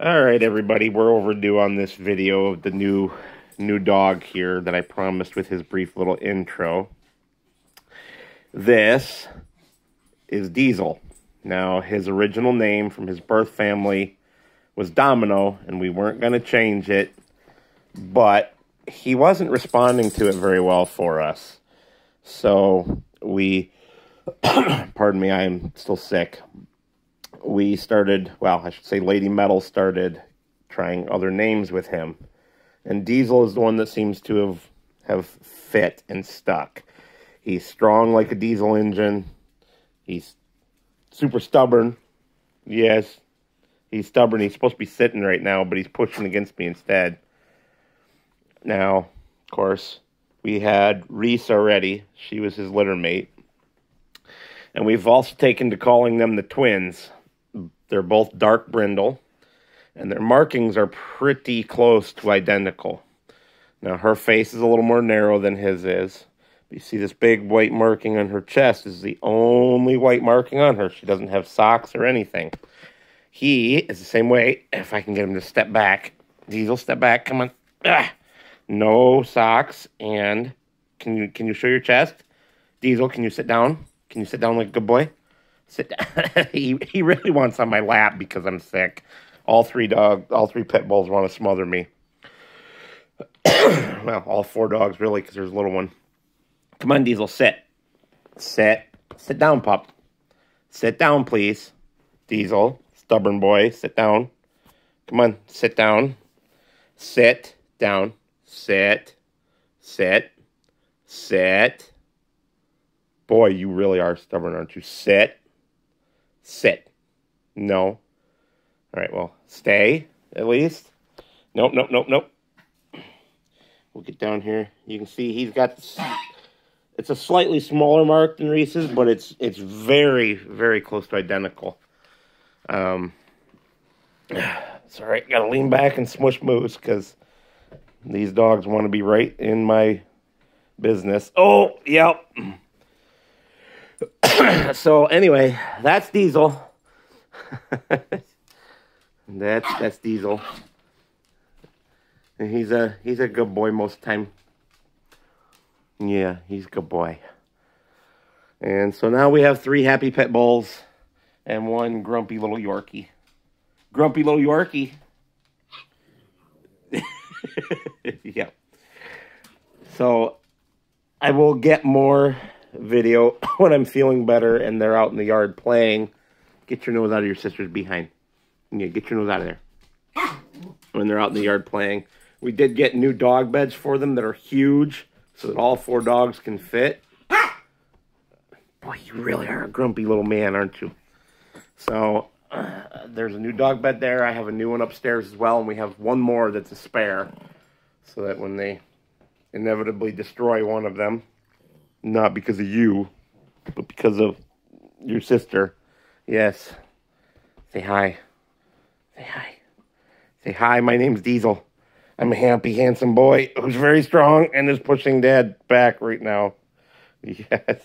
All right, everybody, we're overdue on this video of the new new dog here that I promised with his brief little intro. This is Diesel. Now, his original name from his birth family was Domino, and we weren't going to change it, but he wasn't responding to it very well for us. So we, pardon me, I am still sick, we started, well, I should say Lady Metal started trying other names with him. And Diesel is the one that seems to have, have fit and stuck. He's strong like a diesel engine. He's super stubborn. Yes, he's stubborn. He's supposed to be sitting right now, but he's pushing against me instead. Now, of course, we had Reese already. She was his litter mate. And we've also taken to calling them the twins. They're both dark brindle, and their markings are pretty close to identical. Now, her face is a little more narrow than his is. You see this big white marking on her chest is the only white marking on her. She doesn't have socks or anything. He is the same way. If I can get him to step back. Diesel, step back. Come on. Ah. No socks. And can you can you show your chest? Diesel, can you sit down? Can you sit down like a good boy? Sit down. he, he really wants on my lap because I'm sick. All three dog, all three pit bulls want to smother me. well, all four dogs really, because there's a little one. Come on, Diesel, sit. Sit. Sit down, pup. Sit down, please. Diesel, stubborn boy, sit down. Come on, sit down. Sit down. Sit. Sit. Sit. Boy, you really are stubborn, aren't you? Sit. Sit. No. All right, well, stay at least. Nope, nope, nope, nope. We'll get down here. You can see he's got it's a slightly smaller mark than Reese's, but it's it's very, very close to identical. Um, sorry, gotta lean back and smush Moose because these dogs want to be right in my business. Oh, yep. so anyway, that's Diesel. that's that's Diesel. And he's a he's a good boy most time. Yeah, he's a good boy. And so now we have three happy pit bulls and one grumpy little Yorkie. Grumpy little Yorkie. yeah. So I will get more video when I'm feeling better and they're out in the yard playing. Get your nose out of your sister's behind. Yeah, get your nose out of there. When they're out in the yard playing. We did get new dog beds for them that are huge so that all four dogs can fit. Boy, you really are a grumpy little man, aren't you? So, uh, there's a new dog bed there. I have a new one upstairs as well, and we have one more that's a spare. So that when they inevitably destroy one of them, not because of you, but because of your sister, yes, say hi. Say hi. Say hi, my name's Diesel. I'm a happy, handsome boy who's very strong and is pushing dad back right now. Yes.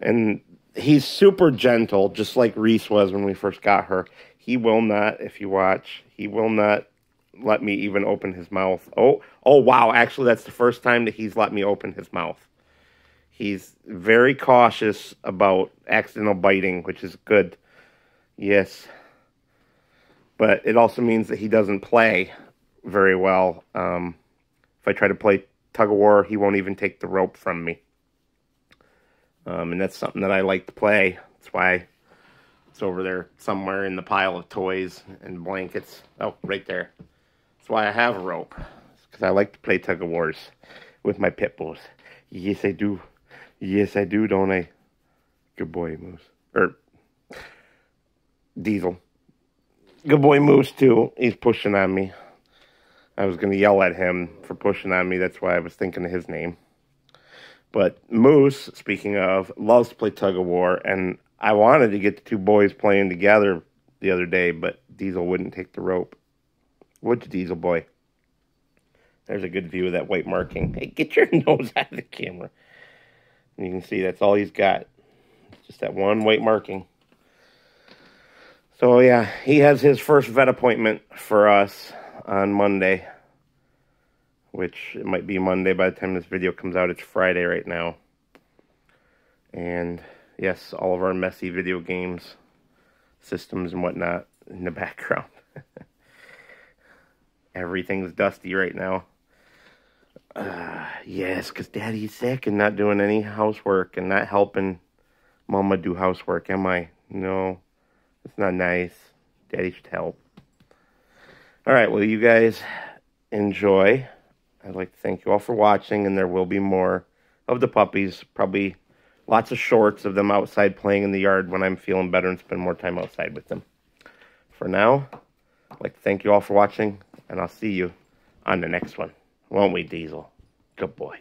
And he's super gentle, just like Reese was when we first got her. He will not, if you watch, he will not let me even open his mouth. Oh, oh wow, actually that's the first time that he's let me open his mouth. He's very cautious about accidental biting, which is good. Yes but it also means that he doesn't play very well. Um, if I try to play tug of war, he won't even take the rope from me. Um, and that's something that I like to play. That's why it's over there somewhere in the pile of toys and blankets. Oh, right there. That's why I have a rope. Because I like to play tug of wars with my pit bulls. Yes, I do. Yes, I do, don't I? Good boy, Moose. Or Diesel. Good boy Moose, too. He's pushing on me. I was going to yell at him for pushing on me. That's why I was thinking of his name. But Moose, speaking of, loves to play tug of war. And I wanted to get the two boys playing together the other day, but Diesel wouldn't take the rope. You, Diesel boy? There's a good view of that white marking. Hey, get your nose out of the camera. And you can see that's all he's got. Just that one white marking. So, yeah, he has his first vet appointment for us on Monday, which it might be Monday by the time this video comes out. It's Friday right now. And, yes, all of our messy video games, systems, and whatnot in the background. Everything's dusty right now. Uh, yes, because daddy's sick and not doing any housework and not helping mama do housework, am I? No, it's not nice. Daddy should help. All right, well, you guys enjoy. I'd like to thank you all for watching, and there will be more of the puppies. Probably lots of shorts of them outside playing in the yard when I'm feeling better and spend more time outside with them. For now, I'd like to thank you all for watching, and I'll see you on the next one. Won't we, Diesel? Good boy.